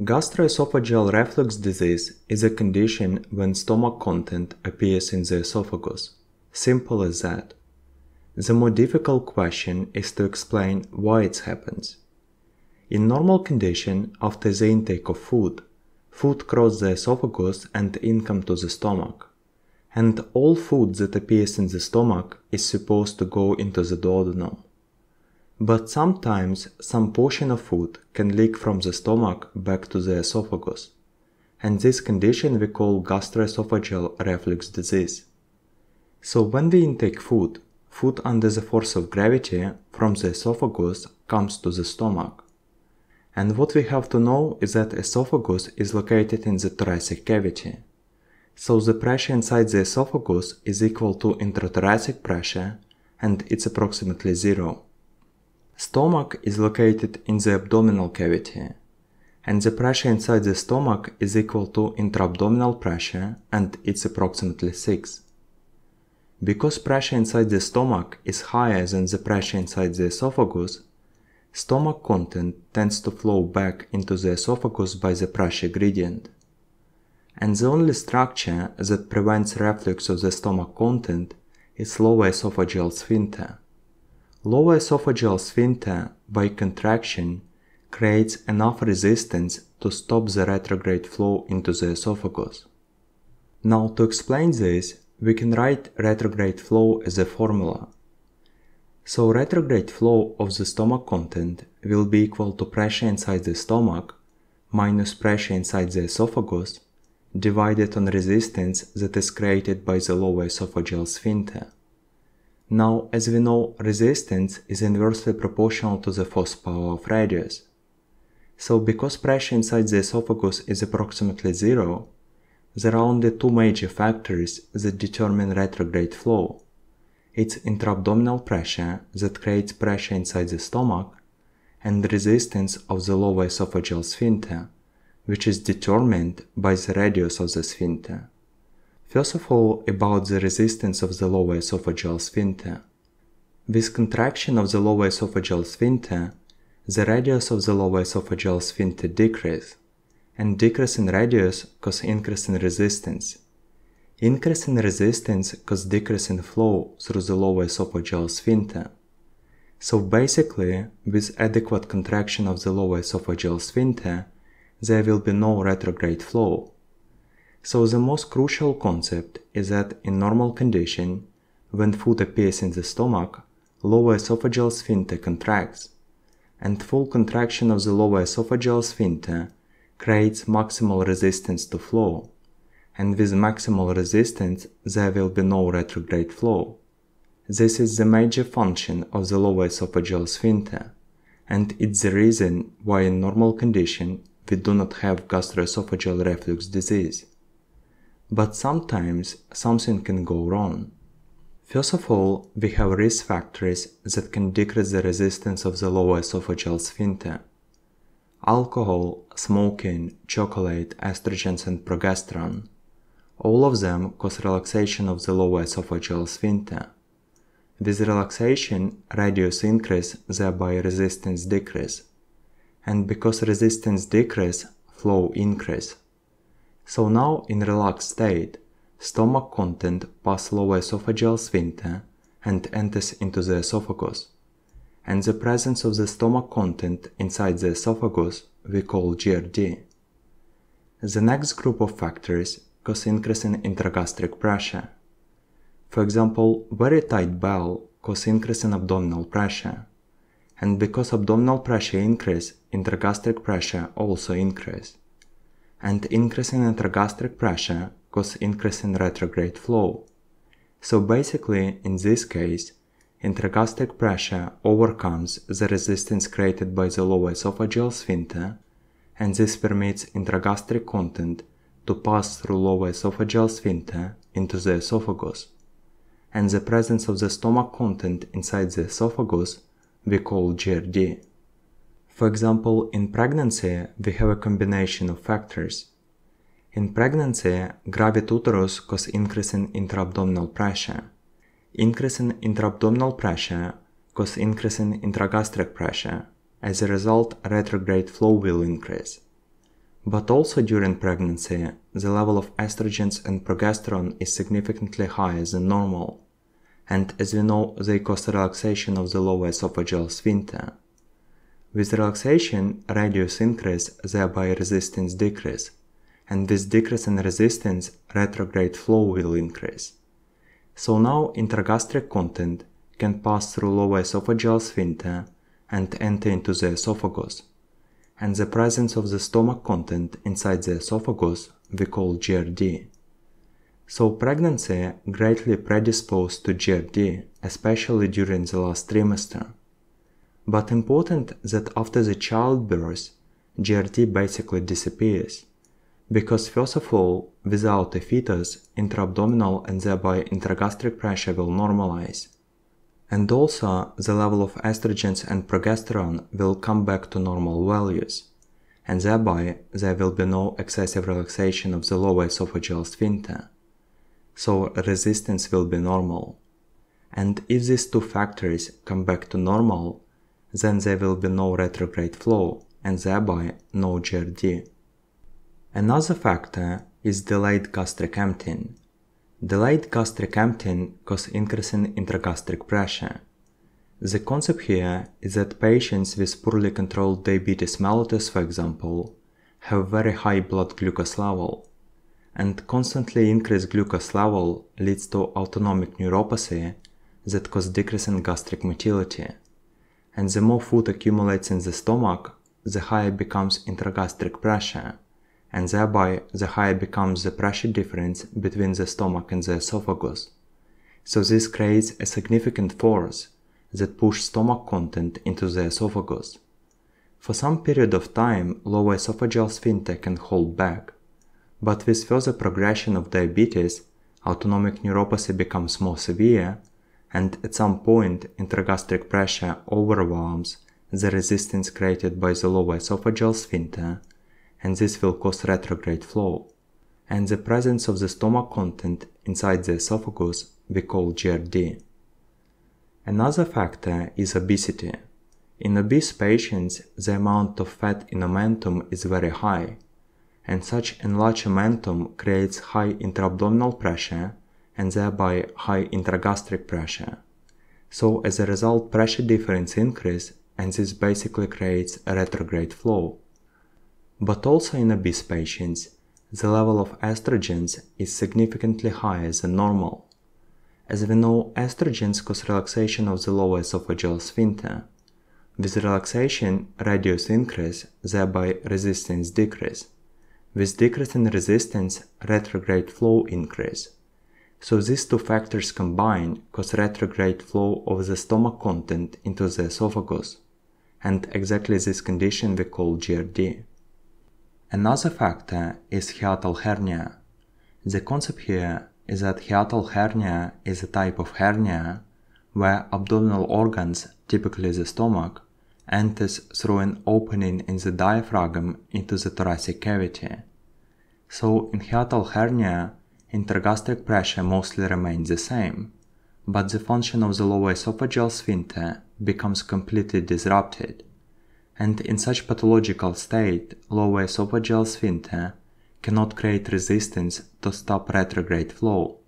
Gastroesophageal reflux disease is a condition when stomach content appears in the esophagus. Simple as that. The more difficult question is to explain why it happens. In normal condition, after the intake of food, food crosses the esophagus and income to the stomach. And all food that appears in the stomach is supposed to go into the duodenum. But sometimes some portion of food can leak from the stomach back to the esophagus, and this condition we call gastroesophageal reflux disease. So when we intake food, food under the force of gravity from the esophagus comes to the stomach. And what we have to know is that esophagus is located in the thoracic cavity. So the pressure inside the esophagus is equal to intrathoracic pressure and it's approximately zero. Stomach is located in the abdominal cavity, and the pressure inside the stomach is equal to intra-abdominal pressure and it's approximately 6. Because pressure inside the stomach is higher than the pressure inside the esophagus, stomach content tends to flow back into the esophagus by the pressure gradient. And the only structure that prevents reflux of the stomach content is lower esophageal sphincter. Lower esophageal sphincter, by contraction, creates enough resistance to stop the retrograde flow into the esophagus. Now to explain this, we can write retrograde flow as a formula. So retrograde flow of the stomach content will be equal to pressure inside the stomach minus pressure inside the esophagus divided on resistance that is created by the lower esophageal sphincter. Now, as we know, resistance is inversely proportional to the force power of radius. So because pressure inside the esophagus is approximately zero, there are only two major factors that determine retrograde flow. It's intra-abdominal pressure that creates pressure inside the stomach and resistance of the lower esophageal sphincter, which is determined by the radius of the sphincter. First of all, about the resistance of the lower esophageal sphincter. With contraction of the lower esophageal sphincter, the radius of the lower esophageal sphincter decreases, and decrease in radius cause increase in resistance. Increase in resistance cause decrease in flow through the lower esophageal sphincter. So basically, with adequate contraction of the lower esophageal sphincter, there will be no retrograde flow, so the most crucial concept is that in normal condition, when food appears in the stomach, lower esophageal sphincter contracts, and full contraction of the lower esophageal sphincter creates maximal resistance to flow, and with maximal resistance there will be no retrograde flow. This is the major function of the lower esophageal sphincter, and it's the reason why in normal condition we do not have gastroesophageal reflux disease. But sometimes something can go wrong. First of all, we have risk factors that can decrease the resistance of the lower esophageal sphincter. Alcohol, smoking, chocolate, estrogens and progesterone. All of them cause relaxation of the lower esophageal sphincter. With relaxation, radius increase, thereby resistance decrease. And because resistance decrease, flow increase. So now in relaxed state, stomach content pass lower esophageal sphincter and enters into the esophagus. And the presence of the stomach content inside the esophagus we call GERD. The next group of factors cause increase in intragastric pressure. For example, very tight bowel cause increase in abdominal pressure. And because abdominal pressure increase, intragastric pressure also increase and increase in intragastric pressure cause increase in retrograde flow. So basically, in this case, intragastric pressure overcomes the resistance created by the lower esophageal sphincter, and this permits intragastric content to pass through lower esophageal sphincter into the esophagus. And the presence of the stomach content inside the esophagus we call GERD. For example, in pregnancy, we have a combination of factors. In pregnancy, gravid uterus cause increase in intra-abdominal pressure. Increase in intra-abdominal pressure cause increase in intragastric pressure. As a result, retrograde flow will increase. But also during pregnancy, the level of estrogens and progesterone is significantly higher than normal, and as we know, they cause relaxation of the lower esophageal sphincter. With relaxation, radius increase, thereby resistance decrease, and with decrease in resistance, retrograde flow will increase. So now intragastric content can pass through lower esophageal sphincter and enter into the esophagus, and the presence of the stomach content inside the esophagus we call GERD. So pregnancy greatly predisposed to GERD, especially during the last trimester. But important that after the childbirth, GERD basically disappears. Because first of all, without a fetus, intra-abdominal and thereby intragastric pressure will normalize. And also, the level of estrogens and progesterone will come back to normal values, and thereby there will be no excessive relaxation of the lower esophageal sphincter. So resistance will be normal. And if these two factors come back to normal, then there will be no retrograde flow and thereby no GERD. Another factor is delayed gastric emptying, Delayed gastric emptying causes increasing intragastric pressure. The concept here is that patients with poorly controlled diabetes mellitus, for example, have very high blood glucose level, and constantly increased glucose level leads to autonomic neuropathy that causes decrease in gastric motility. And the more food accumulates in the stomach, the higher becomes intragastric pressure, and thereby the higher becomes the pressure difference between the stomach and the esophagus. So this creates a significant force that pushes stomach content into the esophagus. For some period of time, lower esophageal sphincter can hold back, but with further progression of diabetes, autonomic neuropathy becomes more severe, and at some point intragastric pressure overwhelms the resistance created by the lower esophageal sphincter and this will cause retrograde flow. And the presence of the stomach content inside the esophagus we call GERD. Another factor is obesity. In obese patients, the amount of fat in omentum is very high, and such enlarged omentum creates high intra-abdominal pressure and thereby high intragastric pressure. So as a result, pressure difference increase and this basically creates a retrograde flow. But also in obese patients, the level of estrogens is significantly higher than normal. As we know, estrogens cause relaxation of the lower esophageal sphincter. With relaxation, radius increase, thereby resistance decrease. With decrease in resistance, retrograde flow increase. So these two factors combined cause retrograde flow of the stomach content into the esophagus, and exactly this condition we call GERD. Another factor is hiatal hernia. The concept here is that hiatal hernia is a type of hernia where abdominal organs, typically the stomach, enters through an opening in the diaphragm into the thoracic cavity. So in hiatal hernia, intragastric pressure mostly remains the same, but the function of the lower esophageal sphincter becomes completely disrupted and in such pathological state, lower esophageal sphincter cannot create resistance to stop retrograde flow.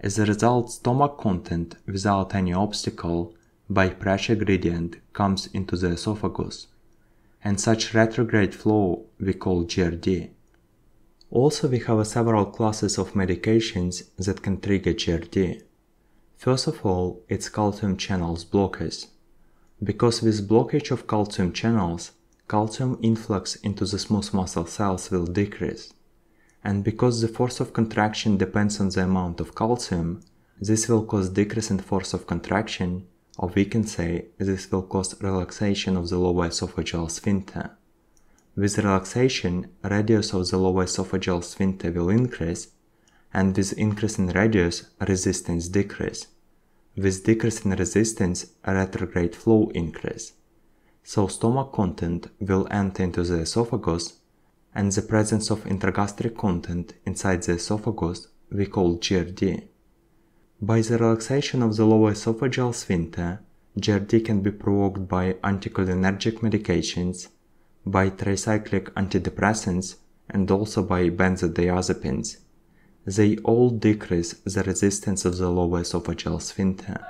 As a result, stomach content without any obstacle by pressure gradient comes into the esophagus, and such retrograde flow we call GERD. Also, we have several classes of medications that can trigger GERD. First of all, it's calcium channels blockers because with blockage of calcium channels, calcium influx into the smooth muscle cells will decrease. And because the force of contraction depends on the amount of calcium, this will cause decrease in force of contraction, or we can say this will cause relaxation of the lower esophageal sphincter. With relaxation, radius of the lower esophageal sphincter will increase, and with increase in radius, resistance decrease. With decrease in resistance, retrograde flow increase. So stomach content will enter into the esophagus and the presence of intragastric content inside the esophagus we call GERD. By the relaxation of the lower esophageal sphincter, GERD can be provoked by anticholinergic medications, by tricyclic antidepressants and also by benzodiazepines, they all decrease the resistance of the lower esophageal sphincter.